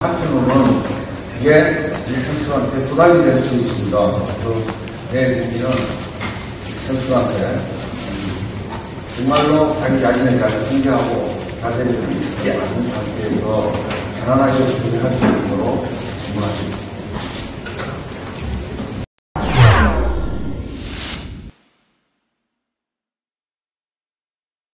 한편으로는 이게 이 선수한테 부담이 될 수 있습니다. 그래서 내 얘기는 선수한테 정말로 자기 자신을 잘 통제하고 자세를 잃지 않는 상태에서 편안하게 플레이할 수 있는